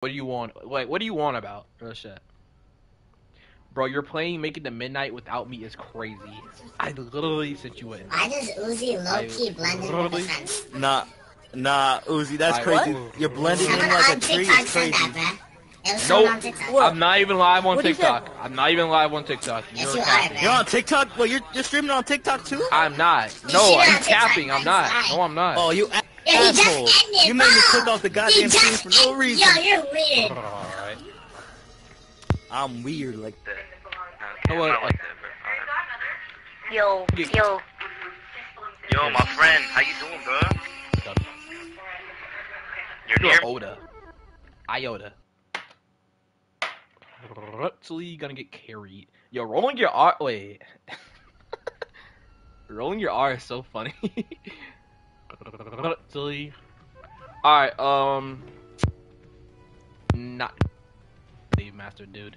What do you want? Like, what do you want about real shit? Bro, you're playing Make It To Midnight without me is crazy. I literally sent you in. Why does Uzi low key blend in with the fence? Nah, nah, Uzi, that's I- crazy. what? You're blending in like a on tree. TikTok It's crazy. that, bruh. It was Nope. someone on TikTok. I'm not even live on What TikTok. I'm not even live on TikTok. Yes, You're you are, man. You're on TikTok? Well, you're, you're streaming on TikTok too? I'm not. You No, I'm have TikTok, capping. I'm not. Fine. No, I'm not. Oh, you a- Yeah, he just asshole. ended, You made me bro. click off oh, the goddamn just screen for no reason. Yo, you're weird. Alright. I'm weird like that. You know what? Like, Yo, Yeah. yo. Yo, my friend, how you doing, bro? You're You're near. Oda. Iota. Ruptly gonna get carried. Yo, rolling your R. Wait. rolling your R is so funny. Ruptly. Alright, um. Not. Leave master, dude.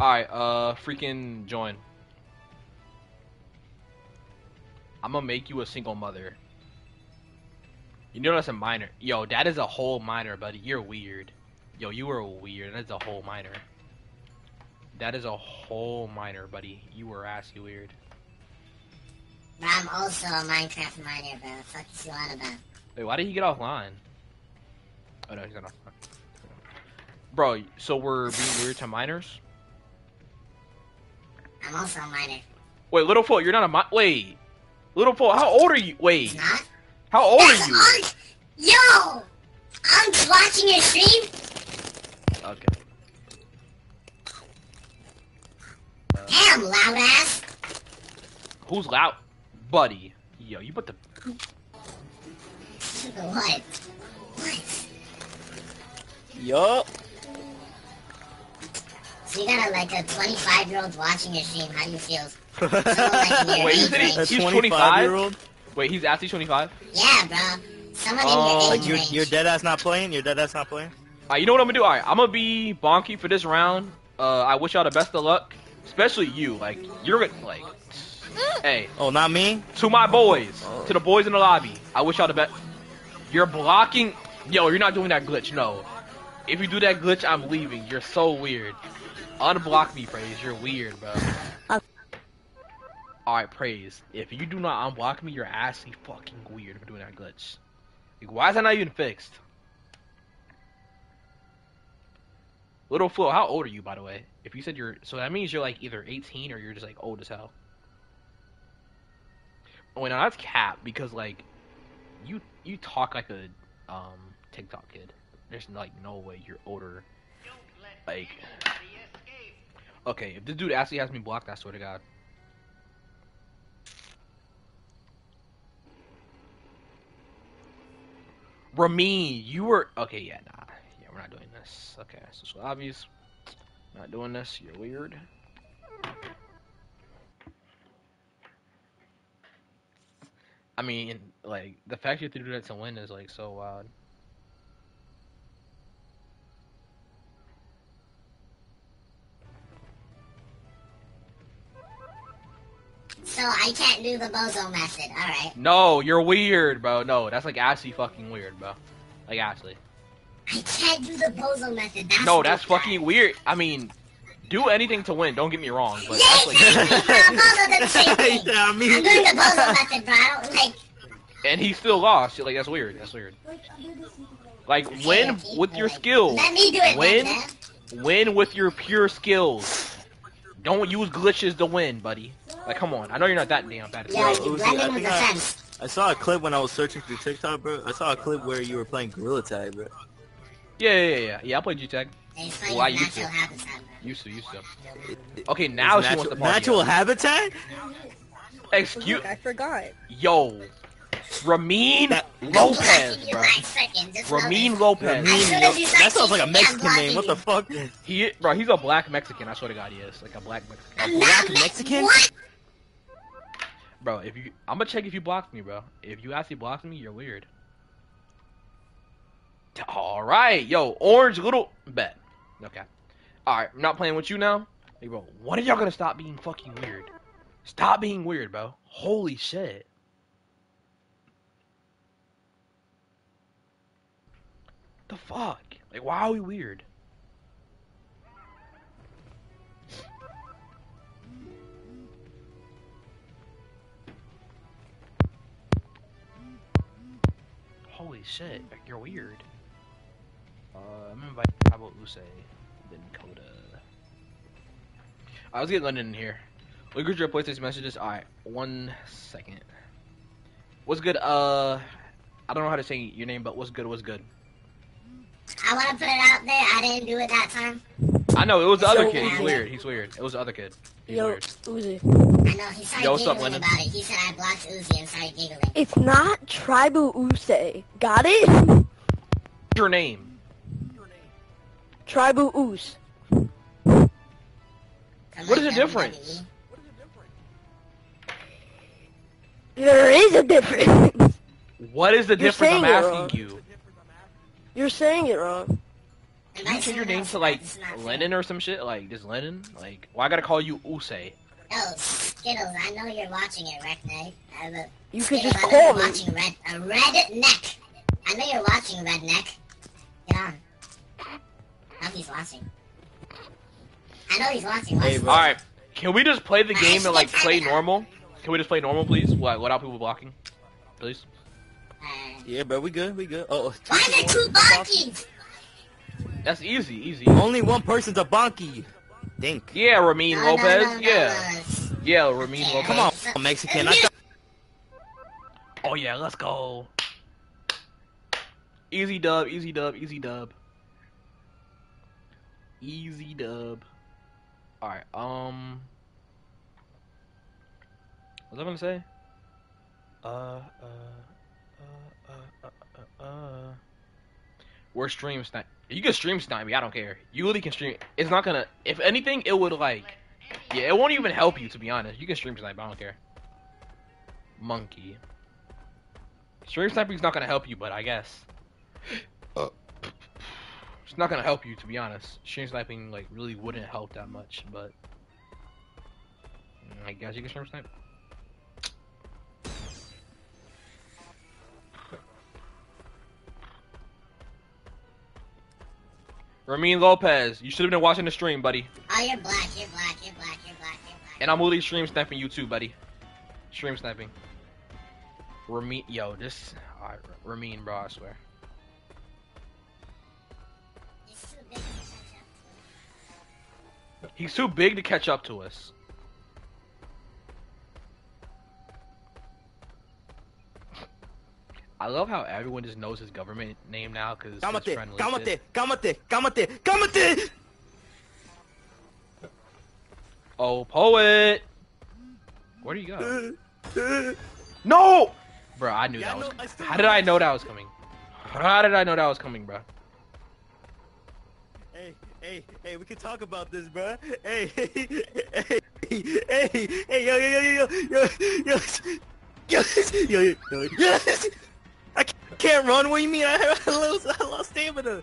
Alright, uh, freaking join. I'm gonna make you a single mother. You know that's a minor. Yo, that is a whole minor, buddy. You're weird. Yo, you are weird. That's a whole minor. That is a whole minor, buddy. You were assy weird. But I'm also a Minecraft miner, bro. Fuck is you on about? Wait, why did he get offline? Oh no, he's not offline. Bro, so we're being weird to miners? I'm also a miner. Wait, little foot, you're not a mi- wait. Little foot, how old are you? Wait, Not? how old That's are you? on- Yo! I'm watching your stream. Okay. Damn, loud ass. Who's loud? Buddy. Yo, you put the What? What? Yup. So you got a, like a 25 year old watching your stream. How do you feel? Someone like Wait, age isn't he- range. He's 25 25? year old? Wait, he's actually 25? Yeah, bro. Someone Oh, in your Like age you're, range. you're dead ass not playing? Your dead ass not playing? Alright, you know what I'm gonna do? Alright, I'm gonna be bonky for this round. Uh, I wish y'all the best of luck. Especially you. Like, you're gonna, like, hey, Oh, not me? to my boys, to the boys in the lobby, I wish y'all the best. You're blocking. Yo, you're not doing that glitch, no. If you do that glitch, I'm leaving. You're so weird. Unblock me, Praise. You're weird, bro. Uh. Alright, Praise. If you do not unblock me, you're actually fucking weird for doing that glitch. Like, why is that not even fixed? Little Flo, how old are you, by the way? If you said you're, so that means you're like either 18 or you're just like old as hell. Oh, no, that's cap because like, you you talk like a um TikTok kid. There's like no way you're older. Like, okay, if this dude actually has me blocked, I swear to God. Ramin, you were okay. Yeah, nah, yeah, we're not doing this. Okay, so it's obvious. Not doing this. You're weird. I mean, like the fact you have to do that to win is like so wild. So I can't do the bozo method. Alright. No, you're weird, bro. No, that's like actually fucking weird, bro. Like actually. I can't do the bozo method. That's No, that's fucking weird. I mean, do anything to win. Don't get me wrong, but Yeah, that's like, exactly, bro. Bozo did the same thing. yeah, I I'm doing the bozo method, bro. Like. and he still lost. Like that's weird. That's weird. Like win with your skills. Let me do it. Win, Win. win with your pure skills. Don't use glitches to win, buddy. Like, come on. I know you're not that damn bad. Yeah, this. you Uzi, blend I think I- I saw a clip when I was searching through TikTok, bro. I saw a clip where you were playing Gorilla Tag, bro. Yeah, yeah, yeah, yeah. Yeah, I played G-Tag. It's funny Why with you natural do? Used to, used to. Okay, now it's she natural, wants to party. natural up. habitat? Excuse, I forgot. yo, Ramin Lopez, bro. like freaking just Ramin. Lopez. Ramin, As soon yo, as you start that sounds like a teaching me, I'm Mexican name. What the fuck? He, bro, he's a black Mexican. I swear to God, he is like a black Mexican. I'm black Mexican? What? Bro, if you, I'm gonna check if you blocked me, bro. If you actually blocked me, you're weird. All right, yo, orange little bet. Okay. All right, I'm not playing with you now. Hey, bro, when are y'all gonna stop being fucking weird? Stop being weird, bro. Holy shit. The fuck? Like, why are we weird? Holy shit, like, you're weird. Uh, I'm invite Pablo Use, then Coda. I was getting London in here. Look at your PlayStation messages. Alright, one second. What's good? Uh, I don't know how to say your name, but what's good? What's good? I want to put it out there. I didn't do it that time. I know it was the other So kid. He's weird. weird. He's weird. It was the other kid. He's Yo, weird. Uzi. I know he started Yo, what's up, giggling Lennon? about it. He said I blocked Uzi and started giggling. It's not Tribal Use. Got it? Your name? Tribal Oos. From, What is the difference? There is a difference. What is the You're difference? I'm asking you. You're saying it wrong. Can you change your name to like Lennon or some shit? Like just Lennon? Like why I gotta call you Use? No, Skittles, I know you're watching it, Redneck. But You could Skittles, just I know call you're me. watching Red, uh, Redneck. I know you're watching Redneck. Get on. Now he's watching. I know he's watching. Hey, this. Alright. Can we just play the game and like play normal? Can we just play normal please? What without people blocking? Please? Uh, Yeah, bro, we good, we good. Oh, why are there two bonkies? That's easy, easy. Only one person's a bonky. Think. Yeah, Ramin No, no, Lopez. no, no, yeah. no. Yeah, Ramin Yeah. Lopez. Come on, Mexican. I Oh yeah, let's go. Easy dub, easy dub, easy dub. Easy dub. Alright, um What was I gonna say? Uh uh uh uh uh uh, uh. We're stream snipe. You can stream snipe me, I don't care. You really can stream it's not gonna if anything it would like Yeah, it won't even help you to be honest. You can stream snipe, I don't care. Monkey. Stream sniping's not gonna help you, but I guess. It's not gonna help you, to be honest. Stream sniping like really wouldn't help that much, but I guess you can stream snipe. Ramin Lopez, you should have been watching the stream, buddy. Oh, you're black, you're black, you're black, you're black, you're black. And I'm really stream sniping you too, buddy. Stream sniping. Ramin, yo, this, alright, Ramin, bro, I swear. He's too big to catch up to us. I love how everyone just knows his government name now because his Cámate, friend it. cámate, cámate, cámate. Oh, poet! Where do you go? No! Bro, I knew Yeah, that I was. know, How did I know that was coming? How did I know that was coming, bro? Hey, hey, we can talk about this, bro. Hey, hey, hey, hey, hey, yo, yo, yo, yo, yo, yo, yo, yo, yo, yo, yo. I can't run. What do you mean? I, I lost, I lost stamina.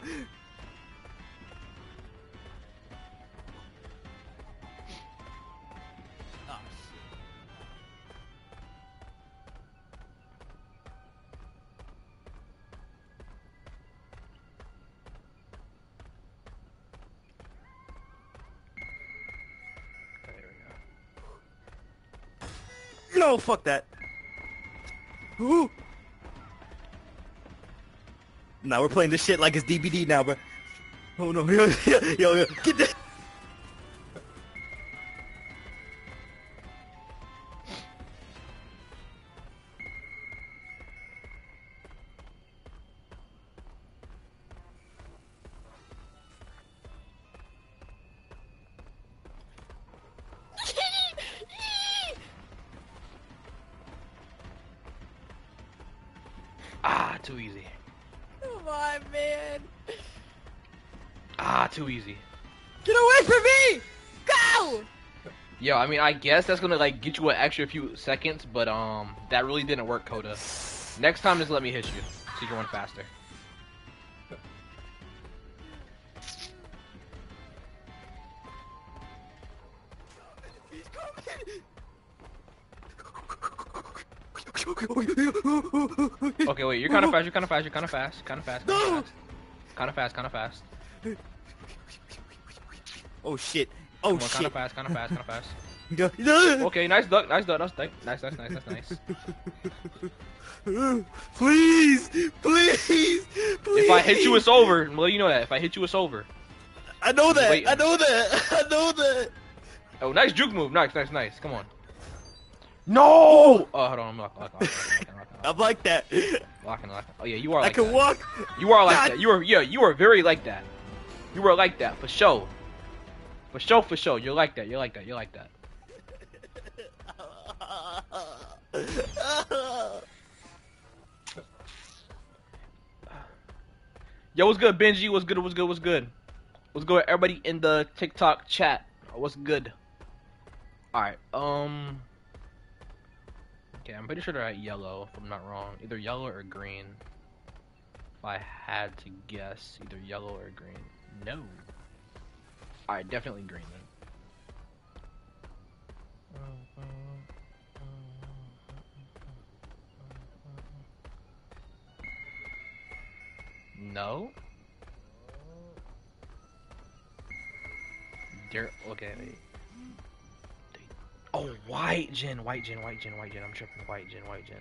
No, fuck that. Ooh. Now we're playing this shit like it's DVD now, bro. Oh no, yo, yo, yo, get that. Too easy. Come on, man. Ah, too easy. Get away from me! Go! Yo, I mean, I guess that's gonna like get you an extra few seconds, but um, that really didn't work, Coda. Next time, just let me hit you so you can run faster. You're kind of fast. You're kind of fast. You're kind of fast. Kind of fast. Kind of No! fast. Kind of fast, kind of fast. Oh shit. Oh on, Kind of fast, kind of fast, kind of fast. Okay, nice duck, nice duck, nice duck, nice, nice, nice, nice, nice. Please, please, please. If I hit you, it's over. Let you know that. If I hit you, it's over. I know that. Wait. I know that. I know that. Oh, nice juke move. Nice, nice, nice. Come on. No! Oh, hold on. I'm locking, I'm like that. locking, locking. Oh, yeah, you are I like can that. walk. You are like God. that. You are, yeah, you are very like that. You are like that, for sure. For sure, for sure. You're like that. You're like that. You're like that. Yo, what's good, Benji? What's good? What's good? What's good? What's good? Everybody in the TikTok chat. What's good? All right. Um. Okay, I'm pretty sure they're at yellow, if I'm not wrong. Either yellow or green. If I had to guess, either yellow or green. No. All right, definitely green then. No. Okay. Wait. Oh, white gen, white gen, white gen, white gen. I'm tripping. White gen, white gen.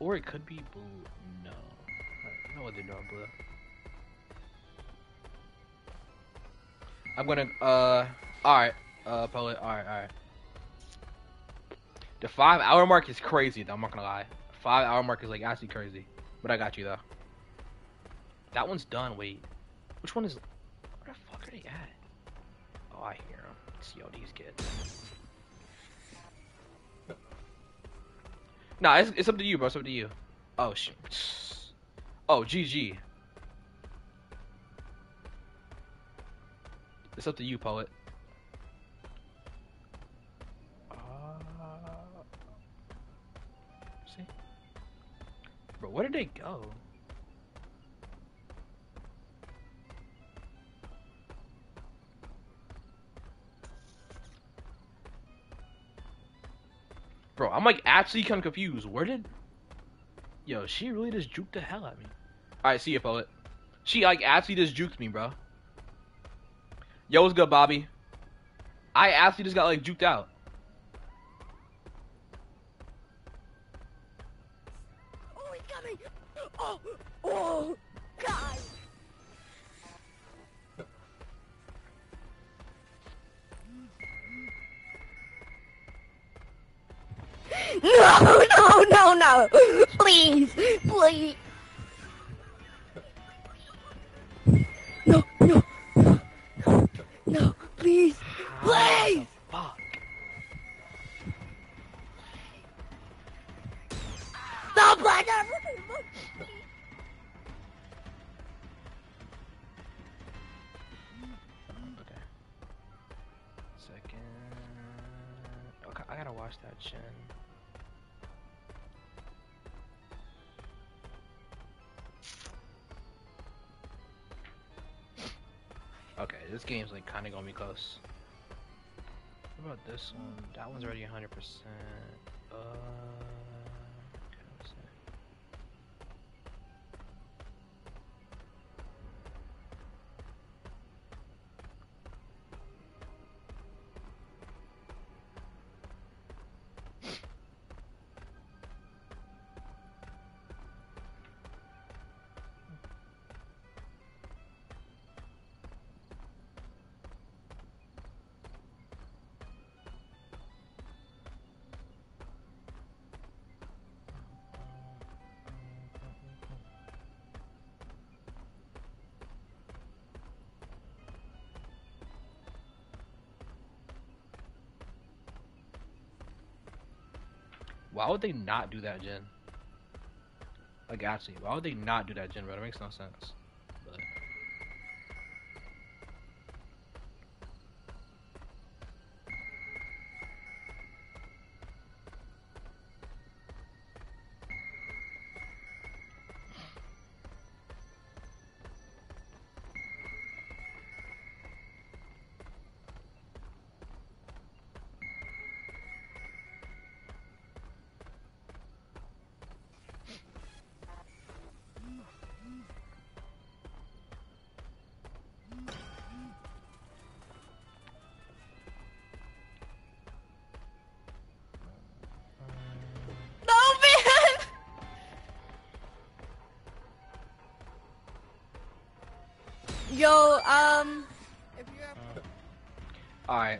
Or it could be blue. No. Know what they're doing, blue. I'm gonna. Uh. All right. Uh. Poet. All right. All right. The five hour mark is crazy. Though I'm not gonna lie. Five hour mark is like actually crazy. But I got you though. That one's done. Wait. Which one is? Where the fuck are they at? Oh, I hear them. See all these kids. Nah, it's, it's up to you, bro. It's up to you. Oh shit. Oh, GG. It's up to you, poet. Uh, see, bro, where did they go? Bro, I'm like actually kind of confused. Where did? Yo, she really just juked the hell of me. All right, see you, poet. She like actually just juked me, bro. Yo, what's good, Bobby? I actually just got like juked out. Oh, he's coming! Oh, oh, God! No, no, no, no! Please, please! This game's like kind of gonna be close. What about this one? That one's already 100%. Uh, Why would they not do that, gen? Like actually, why would they not do that, gen? Bro, that makes no sense.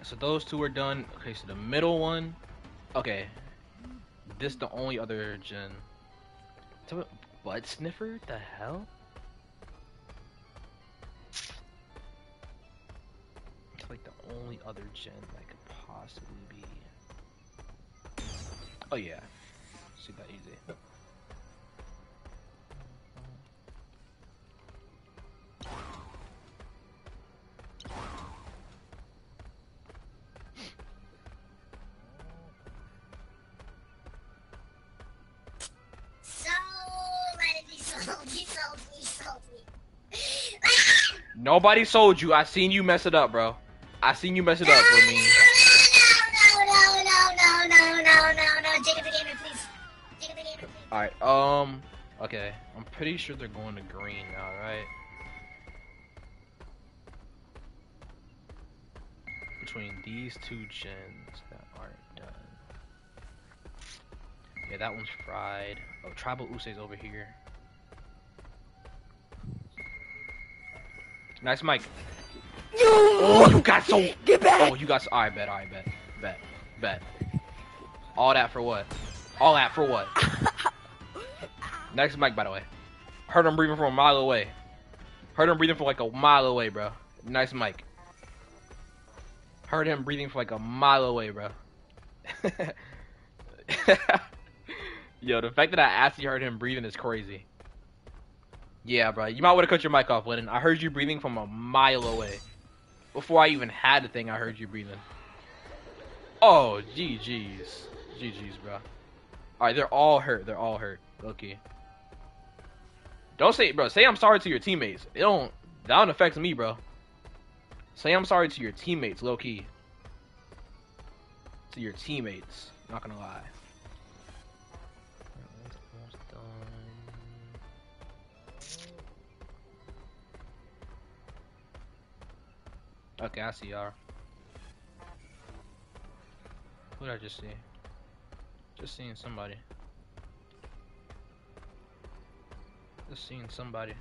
So those two are done. Okay, so the middle one. Okay. This the only other gen. Butt sniffer? The hell? It's like the only other gen that could possibly be. Oh yeah. See that easy. Nobody sold you. I seen you mess it up, bro. I seen you mess it up me. No, no, no, please. Alright, um, okay. I'm pretty sure they're going to green now, right? Between these two gens that aren't done. Yeah, that one's fried. Oh, Tribal Usei's over here. Nice mic. Oh, you got so. Get back! Oh, you got so. I bet, I bet. Bet. Bet. All that for what? All that for what? Next mic, by the way. Heard him breathing from a mile away. Heard him breathing from like a mile away, bro. Nice mic. Heard him breathing from like a mile away, bro. Yo, the fact that I actually heard him breathing is crazy. Yeah, bro. You might want to cut your mic off, Lennon. I heard you breathing from a mile away. Before I even had the thing, I heard you breathing. Oh, GG's. GG's, bro. Alright, they're all hurt. They're all hurt. Okay. Don't say, bro. Say I'm sorry to your teammates. It don't. That don't affect me, bro. Say I'm sorry to your teammates, low key. To your teammates. Not gonna lie. Okay, I see y'all. Who did I just see? Just seeing somebody. Just seeing somebody.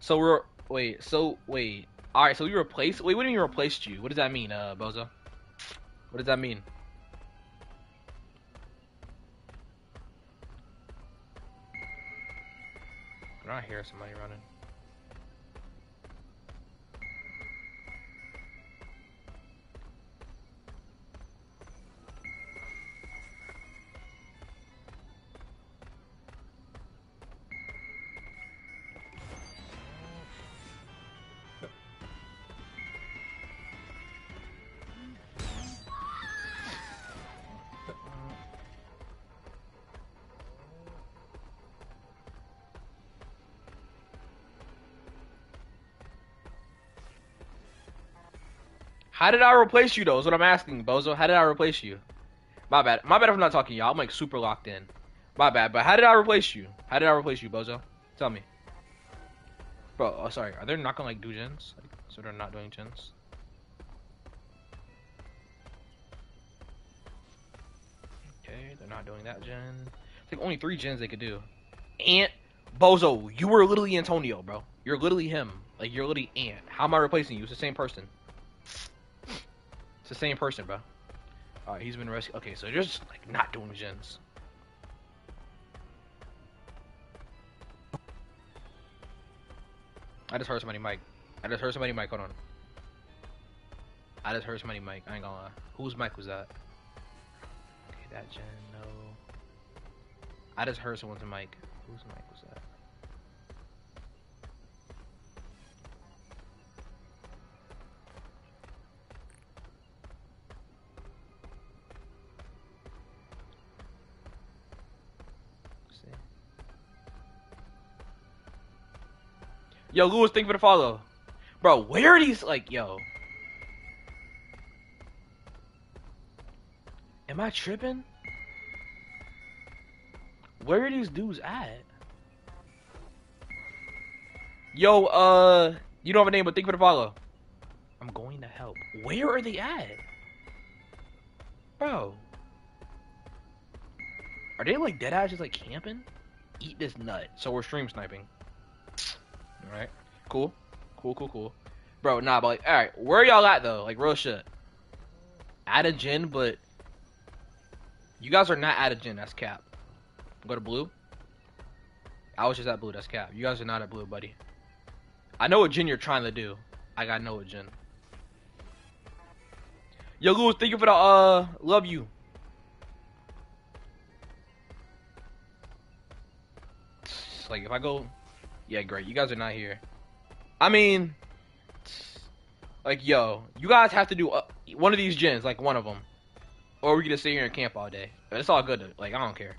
So we're wait. So wait. All right. So we replaced. Wait. What do you mean replaced you? What does that mean, uh, Bozo? What does that mean? I hear somebody running? How did I replace you though? Is what I'm asking, Bozo. How did I replace you? My bad. My bad if I'm not talking y'all. I'm like super locked in. My bad. But how did I replace you? How did I replace you, Bozo? Tell me. Bro, oh sorry. Are they not gonna like do gens? Like, so they're not doing gens? Okay, they're not doing that gen. It's like only three gens they could do. Ant, Bozo, you were literally Antonio, bro. You're literally him. Like you're literally Ant. How am I replacing you? It's the same person. It's the same person, bro. Alright, he's been rescued. Okay, so they're just like not doing gens. I just heard somebody mic. I just heard somebody mic. Hold on. I just heard somebody mic. I ain't gonna lie. Whose mic was that? Okay, that gen, no. I just heard someone's mic. Whose mic was that? Yo, Lewis, thank you for the follow. Bro, where are these, like, yo? Am I tripping? Where are these dudes at? Yo, uh, you don't have a name, but thank you for the follow. I'm going to help. Where are they at? Bro. Are they like dead ass just like camping? Eat this nut. So we're stream sniping. Alright, cool. Cool, cool, cool. Bro, nah, but like, alright, where y'all at though? Like, real shit. Add a gen, but you guys are not at a gen. That's cap. Go to blue. I was just at blue. That's cap. You guys are not at blue, buddy. I know what gen you're trying to do. I gotta know what gen. Yo, Lewis, thank you for the uh, love you. Like, if I go, yeah, great. You guys are not here. I mean, like, yo, you guys have to do uh, one of these gens, like one of them, or we can just sit here and camp all day. It's all good. To, like, I don't care.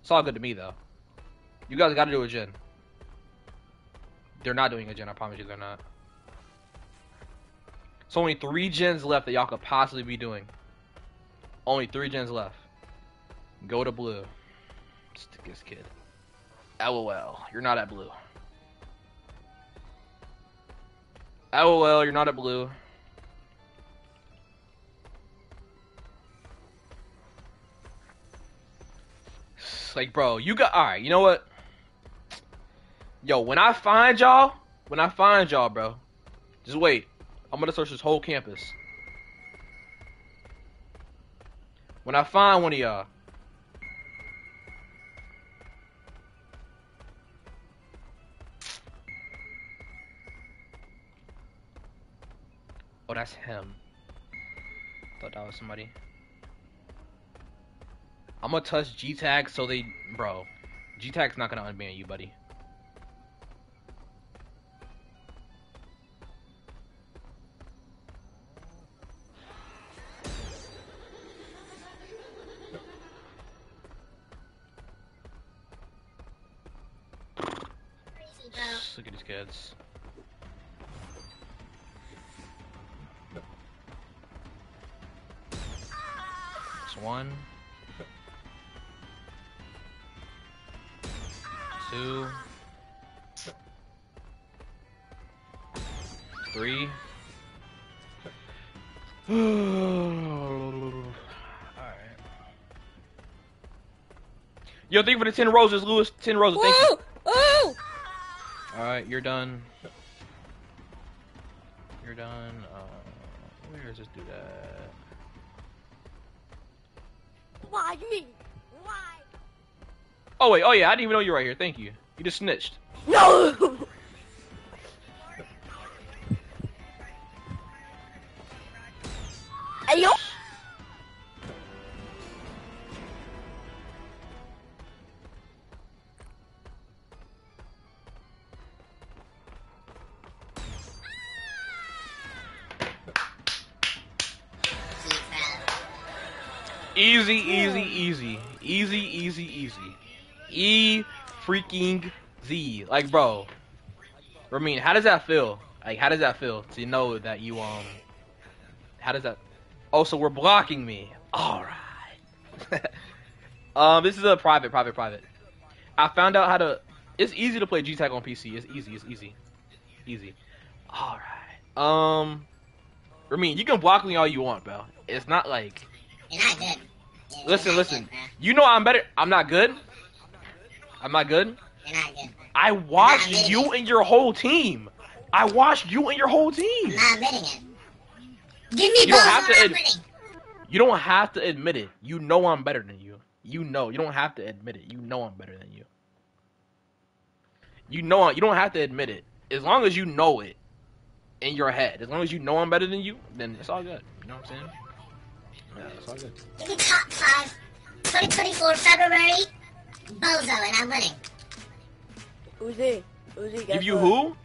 It's all good to me though. You guys got to do a gen. They're not doing a gen. I promise you, they're not. So only three gens left that y'all could possibly be doing. Only three gens left. Go to blue. Stick this kid. LOL. You're not at blue. Oh, LOL. You're not at blue. Like, bro, you got. Alright, you know what? Yo, when I find y'all, when I find y'all, bro, just wait. I'm gonna search this whole campus. When I find one of y'all. Oh, that's him. Thought that was somebody. I'm gonna touch G tag so they, bro. G tag's not gonna unban you, buddy. Look at these kids. One. Two. Three. Alright. Yo, thank you for the 10 roses, Lewis. 10 roses, thank you. Alright, you're done. You're done. Uh, where does this do that? Why me? Why? Oh wait, oh yeah, I didn't even know you were right here. Thank you. You just snitched. No! Hey, yo! Keep, bro. Easy, easy, easy, easy, easy. E freaking Z. Like, bro. Mean, how does that feel? Like, how does that feel to know that you um? How does that? Oh, so we're blocking me. All right. um, this is a private, private, private. I found out how to. It's easy to play G Tag on PC. It's easy. It's easy. Easy. All right. Um. Mean, you can block me all you want, bro. It's not like. Listen, listen. You know I'm better. I'm not good. I'm not good. You're not good. I watched you and your whole team. I watched you and your whole I'm team. not admitting it. Give me You don't have to I'm ad- You don't have to admit it. You know I'm better than you. You know. You don't have to admit it. You know I'm better than you. You know. You don't have to admit it. As long as you know it in your head. As long as you know I'm better than you, then it's all good. You know what I'm saying? Yeah, it's all good. Give me top five. 2024 February. Bozo, and I'm winning. Uzi. Uzi, guess Give you who?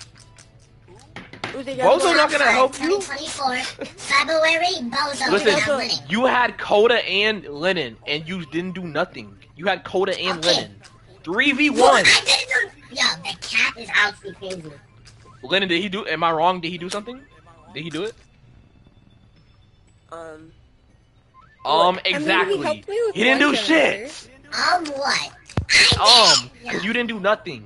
Uzi, guess Bozo what? not gonna help you? 2024 February. Bozo, Listen, and I'm winning. you had Coda and Lennon, and you didn't do nothing. You had Coda and Okay. Lennon. 3v1. What? I didn't do. Yo, the cap is actually crazy. Lennon, did he do? Am I wrong? Did he do something? Did he do it? Um, Um, Look, I mean, he exactly. helped me he didn't do shit. Um, what? I Um, did. because you didn't do nothing.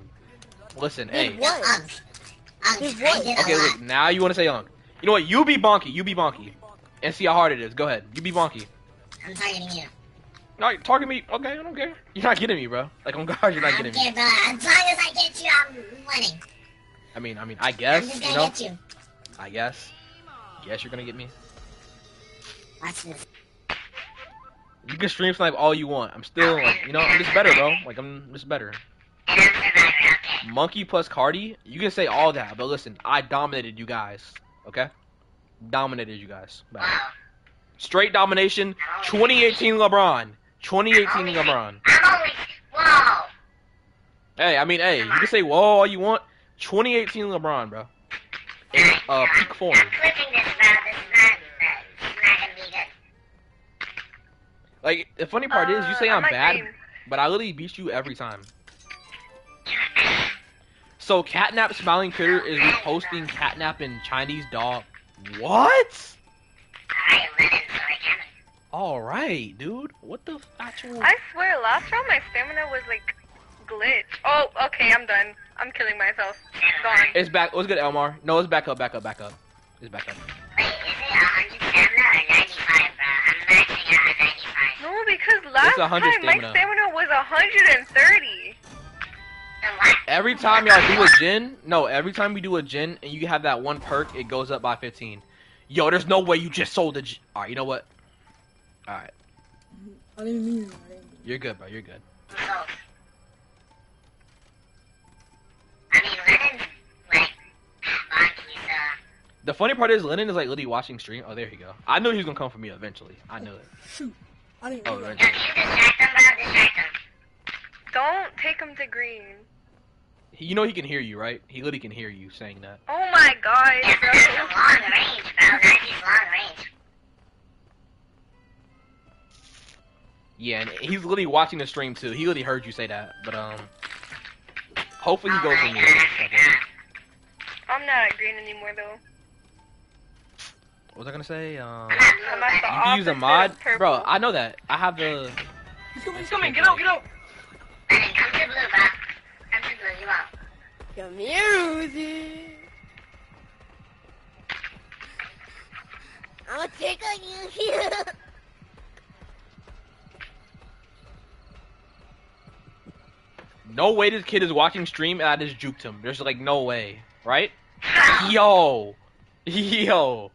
Listen, hey. What? Um, um, Did I Okay, a look. Now you want to say young. You know what? You be bonky. You be bonky. And see how hard it is. Go ahead. You be bonky. I'm targeting you. No, you target me. Okay, I don't care. You're not getting me, bro. Like on guard, you're I not don't getting me. care, bro. As long as I get you, I'm winning. I mean, I mean, I guess. I'm guess just you gonna know. get you. I guess. Guess you're gonna get me. Watch this. You can stream snipe all you want. I'm still like, you know, I'm just better, bro. Like I'm just better. Monkey plus Cardi, you can say all that, but listen, I dominated you guys. Okay? Dominated you guys. Straight domination. 2018 LeBron. 2018 LeBron. Hey, I mean, hey, you can say whoa all you want. 2018 LeBron, bro. In uh, peak form. Like, the funny part is, you say Uh, I'm I might bad, game. but I literally beat you every time. So, Catnap Smiling Critter is reposting Catnap and Chinese Dog. What? Alright, Lennon, sorry, Cameron. Alright, dude. What the actual. I swear, last round my stamina was like glitch. Oh, okay, I'm done. I'm killing myself. Gone. It's back. What's good, Elmar? No, it's back up, back up, back up. It's back up. Wait, is it 100 stamina or 95, bro? I'm maxing out at 95. No, because last 100 time my stamina. stamina was 130. Every time y'all do a gen, no, every time we do a gen and you have that one perk, it goes up by 15. Yo, there's no way you just sold a. G- Alright, you know what? Alright, I didn't mean it. I didn't mean you're good, bro. You're good. The funny part is, Lennon is like literally watching stream. Oh, there you go. I knew he was gonna come for me eventually. I knew it. it. Shoot. I didn't Oh, right. You distract him, bro? Distract him. Don't take him to green. He, you know he can hear you, right? He literally can hear you saying that. Oh my god, Yeah, but bro. long range, bro. That's long range. Yeah, and he's literally watching the stream too. He literally heard you say that, but um, hopefully he Oh goes my for me. I forgot. I'm not at green anymore though. What was I gonna say? Um, I'm not I'm blue, at the you can use a mod, bro. I know that. I have the. He's coming. He's coming. Get out! Get out! Lennon, come to blue, bro. Come to blue, you won't. Come here, Uzi. I'm gonna take on you here. No way this kid is watching stream and I just juked him. There's like no way, right? Yo, yo,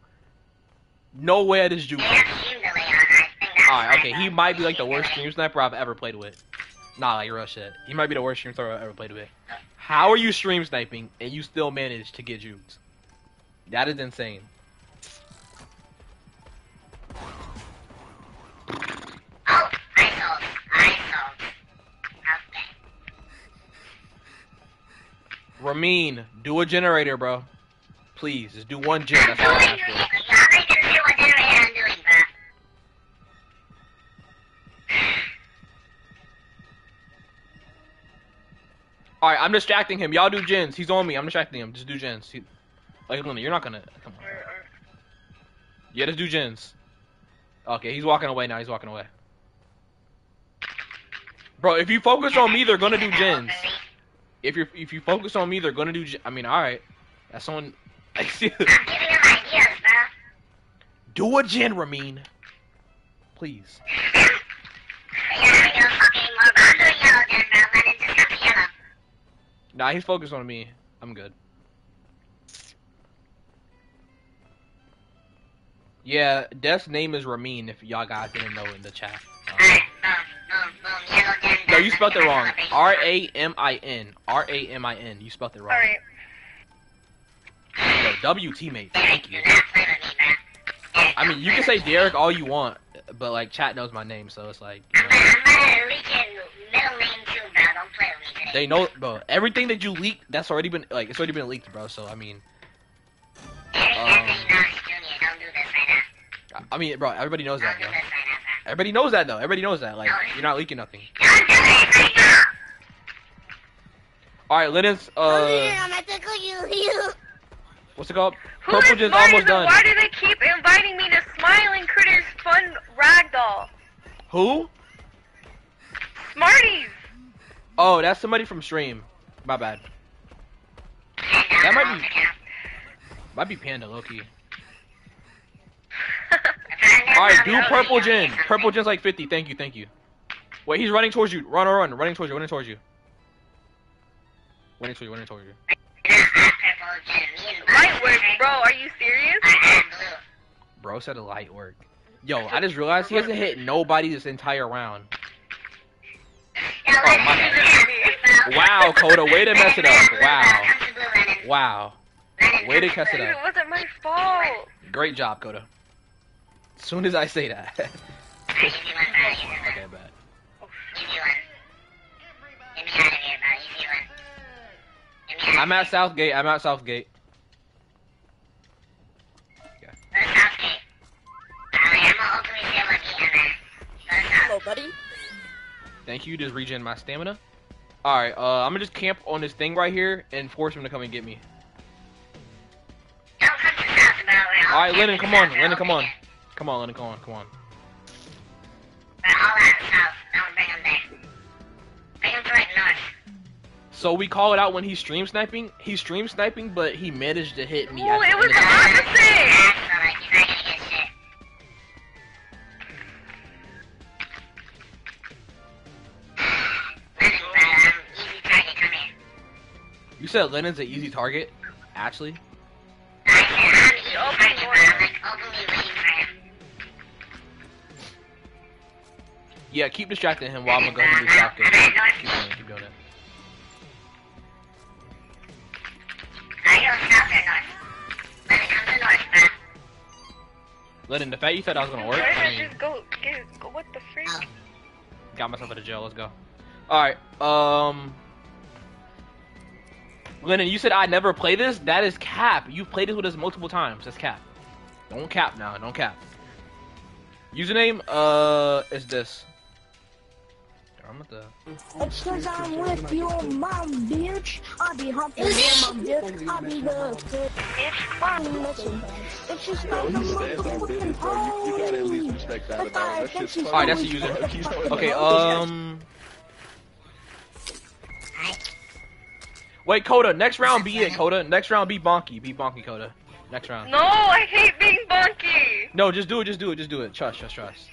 no way I just juked They him. have stream delay on. I think that's Alright, okay, he might be like the worst stream sniper I've ever played with. Nah, like real shit. He might be the worst stream sniper I've ever played with. How are you stream sniping and you still manage to get juked? That is insane. Oh, I sold. I sold. Okay. Ramin, do a generator, bro. Please, just do one gen. That's all I doing All right, I'm distracting him. Y'all do gens. He's on me. I'm distracting him. Just do gens. He, like, Luna, you're not gonna. Come on. Yeah, just do gens. Okay, he's walking away now. He's walking away. Bro, if you focus on me, they're gonna do gens. If you if you focus on me, they're gonna do. I mean, all right. That's someone. I'm giving him ideas, bro. do a gen, Ramin. Please. Nah, he's focused on me. I'm good. Yeah, Death's name is Ramin. If y'all guys didn't know in the chat. Um, no, you spelled it wrong. R A M I N. R A M I N. You spelled it wrong. Alright. Yo, W teammate. Thank you. do not play with me, bro. Derek, I mean, you can say Derek all you want, but like chat knows my name, so it's like you know, they know, bro. Everything that you leaked, that's already been like it's already been leaked, bro. So I mean, um, Anthony Knox Jr., don't do this right now. I mean, bro. Everybody knows that, bro. this right now, bro. Everybody knows that though. Everybody knows that. Like you're not leaking nothing. Don't do this right now! All right, here. uh, I'm gonna take on you here. what's it called? Purple Smarties almost done. why do they keep inviting me to Smiling Critters Fun Ragdoll? Who? Smarties! Oh, that's somebody from stream. My bad. That might be might be Panda Loki. All right, do purple gen. Purple gen's like 50. Thank you, thank you. Wait, he's running towards you. Run, run, run. Running towards you. Running towards you. Running towards you. Running towards you. Light work, bro. Are you serious? Are add blue. Bro said a light work. Yo, I just realized he hasn't hit nobody this entire round. Yo, Oh, my. Wow, Coda, way to mess it up. Wow. Come to blue, Lennon. Wow. Way to come catch it up. It wasn't my fault. Great job, Coda. As soon as I say that. Alright, easy one, bro. Easy one. okay, bad. Easy one. Get me out of here, bro. Easy one. Get me out I'm at Southgate. I'm at Southgate. Go to Southgate. I'm gonna openly say what me and there. Go to South. Hello, buddy. Thank you. Just regen my stamina. All right. Uh, I'm gonna just camp on this thing right here and force him to come and get me. Don't come to South, bro. We're All right, Lennon, come on. Lennon, come on. Come on, Lennon. Come on. Come on. We're all out South. Don't bring them there. Bring them to like North. So we call it out when he's stream sniping. He's stream sniping, but he managed to hit me. Ooh, it was end of the the- opposite. You said Lennon's an easy target. Actually, I said I'm easy Open target, door. I'm like openly waiting for him. yeah. Keep distracting him while I'm gonna go through the Southgate. Keep doing it. Keep doing it. On South or North? Lennon, come to North, bro. Lennon, the fact you said I was gonna work, I mean, just go get what the freak? Got myself out of jail. Let's go. All right. Um. Lennon, you said I never play this. That is cap. You've played this with us multiple times. That's cap. Don't cap now. Don't cap. Username uh is this. I'm at the. It's cause I'm with your mom, bitch. I be humping in my dick. I be the It's fun, listen. It's just like a motherfucking pony. You gotta at least respect that about it. That shit's All right, that's the user. Okay. Um. Wait, Coda. Next round, be it, Coda. Next round, be Bonky. Be Bonky, Coda. Next round. No, I hate being bunky. No, just do it. Just do it. Just do it. Trust. Trust. Trust.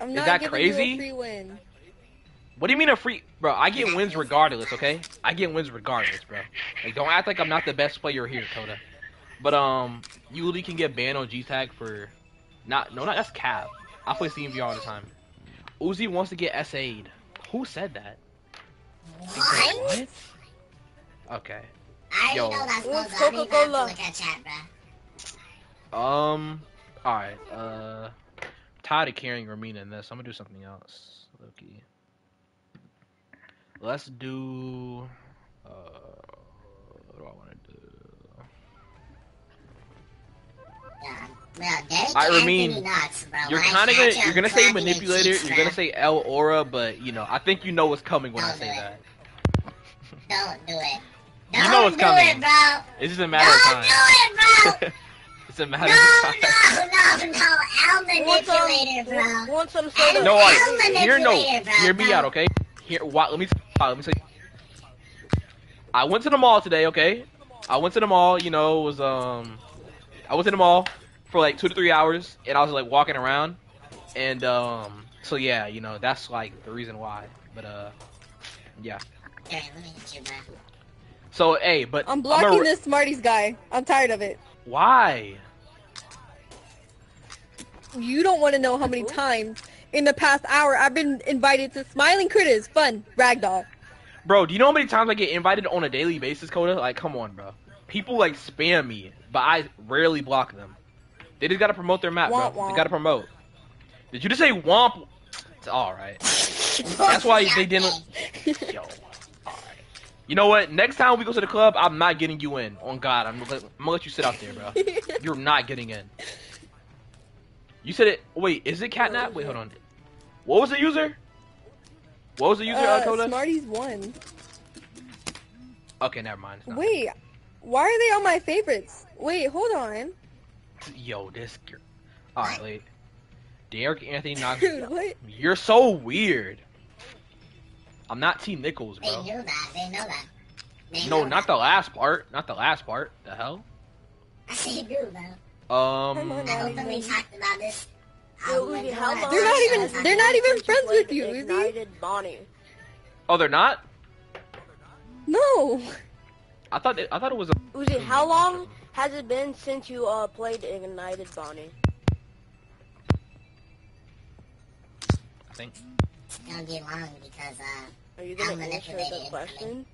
I'm Is not that giving crazy? you a free win. What do you mean a free, bro? I get wins regardless, okay? I get wins regardless, bro. Like, don't act like I'm not the best player here, Coda. But um, Yuli can get banned on G Tag for not. No, not that's Cap. I play CMV all the time. Uzi wants to get SA'd. Who said that? What? What? Okay. I Yo. know that's What's supposed to. I don't even have to Coca-Cola? look at chat, bro. Um. All right. Uh, tired of carrying Ramina in this. I'm gonna do something else. Loki. Let's do. Uh, what do I want to do? Yeah, bro, I Anthony mean, nuts. You're kind of gonna. You're gonna say clapping his manipulator. cheeks, You're gonna say El Aura, but you know, I think you know what's coming when I Don't say that. Don't do it. You Don't know what's coming. it, bro. It's just a matter of Don't time. do it, bro. it's a matter No, of time. no, no, no. I'm Want some, manipulator, bro. want some soda? No, I'm I hear no. manipulator, bro. Hear me out, okay? Here, why, let me. Let me say. I went to the mall today, okay? I went to the mall. You know, was um, I went to the mall for like two to three hours, and I was like walking around, and um, so yeah, you know, that's like the reason why. But uh, yeah. Here, let me hit you, bro. So hey, but I'm a blocking re- this Smarties guy. I'm tired of it. Why? You don't want to know how many times in the past hour I've been invited to Smiling Critters Fun Ragdoll. Bro, do you know how many times I get invited on a daily basis, Coda? Like, come on, bro. People like spam me, but I rarely block them. They just gotta promote their map, Womp bro. womp. They gotta promote. Did you just say womp? It's all right. That's why they didn't. Yo. You know what? Next time we go to the club, I'm not getting you in. On God, I'm gonna, let, I'm gonna let you sit out there, bro. You're not getting in. You said it. Wait, is it catnap? Wait, hold on. What was the user? What was the user, uh, Uh, Smarties won. Okay, never mind. Wait, why are they on my favorites? Wait, hold on. Yo, this. Girl. All right, wait. Derek Anthony Knox. Dude, what? You're so weird. I'm not T Nichols, bro. They bro. knew that. They know that. They No, know not that. the last part. Not the last part. The hell? They do, bro. Come Um. on, I openly talked about this. Yo, I'm how long They're not even- they're not even friends with you, Uzi. Ignited Bonnie. Oh, they're not. No. I thought. It, I thought it was a. Uzi, how long has it been since you uh played Ignited Bonnie? I think. It's gonna be long because uh Are you I'll gonna answer manipulate the it. question?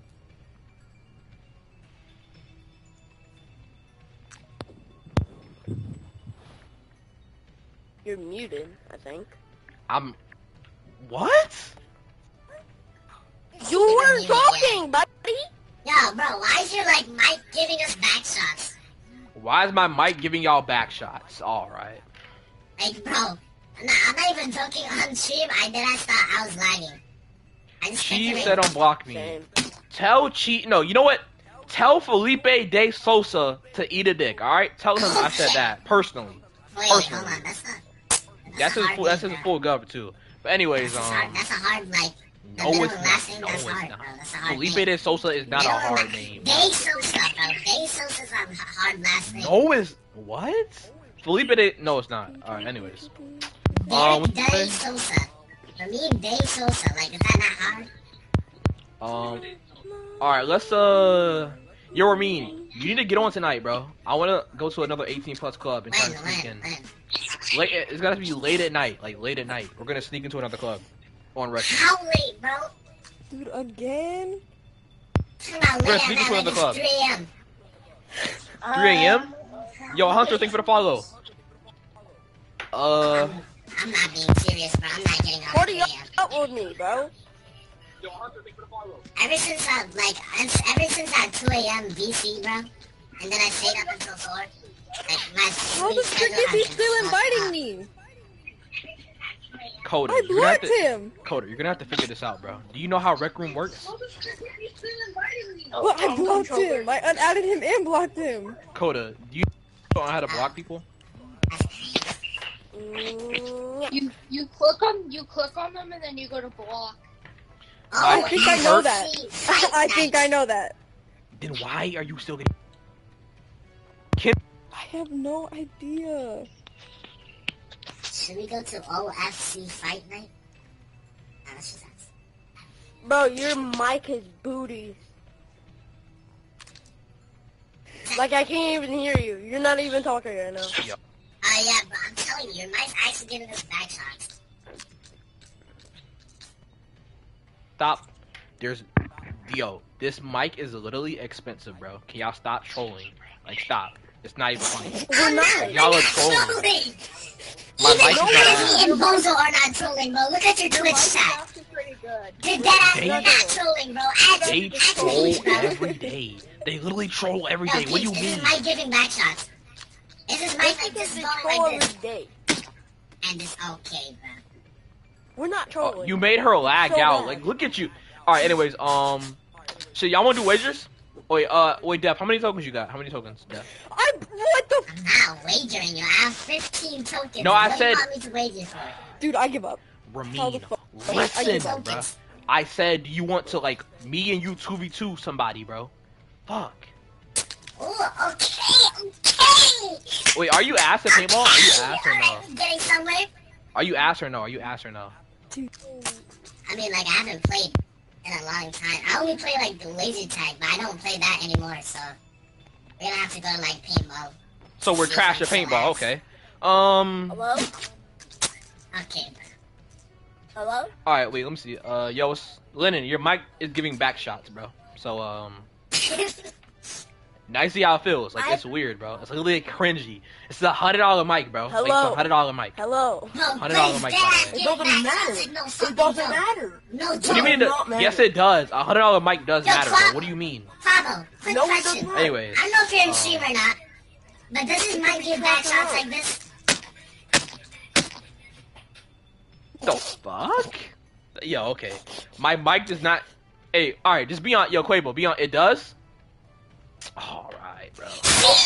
You're muted, I think. I'm. What? You weren't talking, buddy. Yo, bro, why is your like mic giving us back shots? Why is my mic giving y'all back shots? All right. Like, bro, I'm I'm not even talking on stream. I did I thought I was lagging. I just Chief said doing- unblock me. Same. Tell Cheat. No, you know what? Tell Felipe De Sosa to eat a dick. All right. Tell him I said that personally. Wait, personally. hold on, that's not. That's, That's a his. Full, that's his full government too. But anyways, That's a hard, um, that's a hard like. The no, it's and last name, not. No, that's it's hard, not. bro. That's a hard Felipe name. De Sosa is not a Middle and hard name. Day Sosa, bro. Day Sosa's a hard last name. No, is what? Felipe De. No, it's not. All right. Anyways, Derek Um, what's Day name? Sosa. For me, Day Sosa. Like, is that not hard? um, all right. Let's uh. Yo, Ramin, you need to get on tonight, bro. I want to go to another 18 plus club and try to sneak in. Late, it's gotta be late at night, like late at night. We're gonna sneak into another club on Rush. How late, bro? Dude, again? Come on, We're late sneaking at to night, another it's club. 3 a.m. 3 a.m. Yo, Hunter, thank you for the follow. Uh, I'm not being serious, bro. I'm not getting on Party 3 up, up with me, bro. Ever since I, like, ever since at 2 a.m. VC, bro, and then I stayed up until 4, like, my How sleep the frick is he still inviting up. me? Coda, I you're gonna have blocked to, him. Coda, you're gonna have to figure this out, bro. Do you know how Rec Room works? Well, I blocked him. I unadded him and blocked him. Coda, do you know how to block people? You you click on you click on them and then you go to block. Oh, I think I know that. I think I know that. Then why are you still getting? Kid, I have no idea. Should we go to OFC Fight Night? Nah, let's just ask. bro, your mic is booty. Like I can't even hear you. You're not even talking right now. Yeah, but I'm telling you, your mic's actually giving us back shots. Stop. There's, yo, this mic is literally expensive, bro. Can y'all stop trolling? Like, stop. It's not even funny. We're not. Y'all are trolling. trolling. My Even mic is not Crazy and Bozo are not trolling, bro. Look at your Twitch chat. They're dead ass They- not trolling, bro. Act, They actually, troll bro. every day. They literally troll every No, day. What do you mean? This is my giving back shots. This is my like Because just we going troll like this, day. and it's okay, bro. We're not Oh, you made her lag So out. bad. Like, look at you. All right. Anyways, um, so y'all want to do wagers? Wait, uh, wait, Def. How many tokens you got? How many tokens, Def? I what the I'm not wagering you. I have 15 tokens. No, I what said- you want me to wager for? dude? I give up. How Ramin, the? I listen, bro. I said you want to like me and you two v two somebody, bro. Fuck. Ooh, okay, okay. Wait, are you ass at paintball? Are you ass or no? we're getting somewhere. Are you ass or no? Are you ass or no? I mean, like, I haven't played in a long time. I only play, like, the laser tag, but I don't play that anymore, so... We're gonna have to go to, like, paintball. So we're trash at paintball. Okay. Um. Hello? Okay. Hello? All right. Wait. Let me see. Uh, yo, it's, Lennon, your mic is giving back shots, bro. So um. Now I see how it feels. Like it's weird, bro. It's literally cringy. It's a hundred dollar mic, bro. Like, Hello? a hundred dollar mic. Hello? No, Hundred dollar mic, Dad, by the way. get It doesn't matter. No, It doesn't no. matter. No, What do you mean? It It do- yes, it does. A hundred dollar mic does Yo, matter, bro. What do you mean? Pablo, quick No, question. Anyways, I don't know if you're in Um, stream or not, but does his mic give back shots like this? the fuck? Yo, okay. My mic does not. Hey, all right. Just be on. Yo, Quavo, be on. It does. All right, bro. All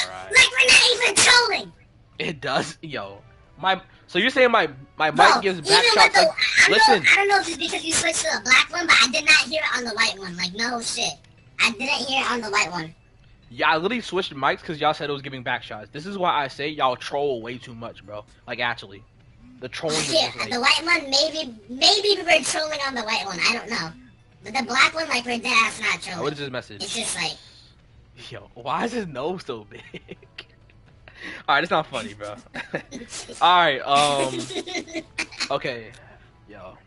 right. Like, we're not even trolling. It does. Yo, my. So you're saying my my Bro, mic gives back shots the, like? I, Listen. Know, I don't know if it's because you switched to the black one, but I did not hear it on the white one. Like, no shit. I didn't hear it on the white one. Yeah, I literally switched mics because y'all said it was giving back shots. This is why I say y'all troll way too much, bro. Like actually, the trolling is Yeah, just the white one, maybe, maybe we're trolling on the white one. I don't know. But the black one, like, we're dead ass not trolling. what is this message? It's just like, Yo, why is his nose so big? Alright, it's not funny, bro. Alright, um, okay, yo.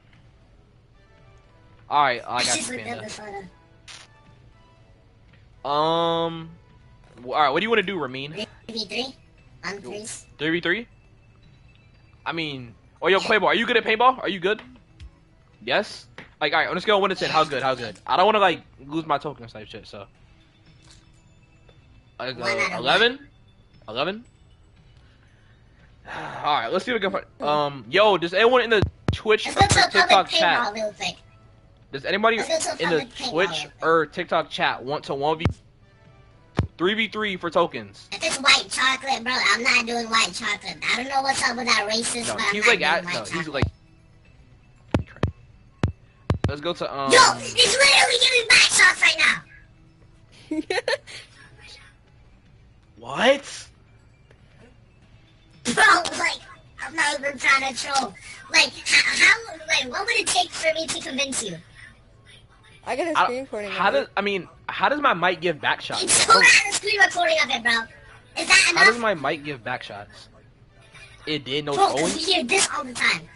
Alright, I I got just you, looked Panda. Um, alright, what do you want to do, Ramin? 3v3 on threes. 3v3? I mean, oh, yo, Quavo, are you good at paintball? Are you good? Yes? Like, alright, on a scale of 1 to 10, how good, how good? I don't want to, like, lose my tokens type shit, so. Like, One out uh, of 11? 11? Alright, let's see what we can find. Um, yo, does anyone in the Twitch or Let's go to a TikTok chat, paintball does anybody Let's go to a in the Twitch real or TikTok chat want to 1v 3v3 for tokens? If it's white chocolate, bro, I'm not doing white chocolate. I don't know what's up with that racist, No, but I'm he's not like doing at, white no, he's like. Let's go to um. Yo, he's literally giving back shots right now. What? Bro, like, I'm not even trying to troll. Like, how, how like, what would it take for me to convince you? I got a screen recording. How does. I mean? How does my mic give back shots? It's bro? so bad, the screen recording of it, bro. Is that enough? How does my mic give back shots? It did no Bro, 'cause trolling. we hear this all the time.